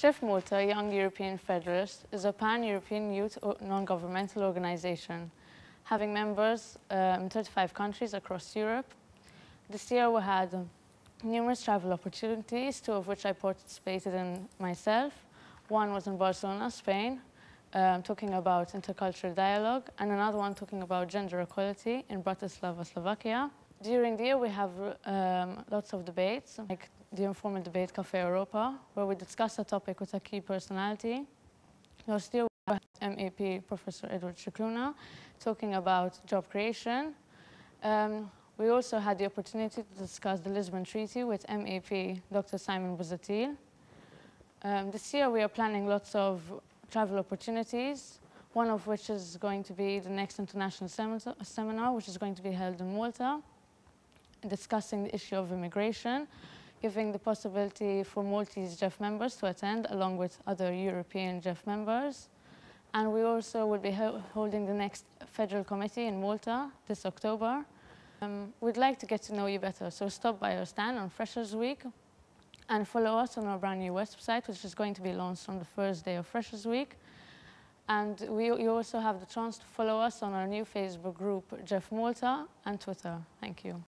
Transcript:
JEF Malta, Young European Federalist, is a pan-European youth non-governmental organization having members um, in 35 countries across Europe. This year we had um, numerous travel opportunities, two of which I participated in myself. One was in Barcelona, Spain, um, talking about intercultural dialogue, and another one talking about gender equality in Bratislava, Slovakia. During the year, we have um, lots of debates, like the informal debate Cafe Europa, where we discuss a topic with a key personality. Last year, we had MEP Professor Edward Scicluna talking about job creation. Um, we also had the opportunity to discuss the Lisbon Treaty with MEP Dr. Simon Busuttil. Um, this year, we are planning lots of travel opportunities, one of which is going to be the next international seminar, which is going to be held in Malta, discussing the issue of immigration, giving the possibility for Maltese JEF members to attend along with other European JEF members. And we also will be ho holding the next federal committee in Malta this October. Um, we'd like to get to know you better, so stop by our stand on Freshers Week and follow us on our brand new website, which is going to be launched on the first day of Freshers Week. And we, you also have the chance to follow us on our new Facebook group, JEF Malta, and Twitter. Thank you.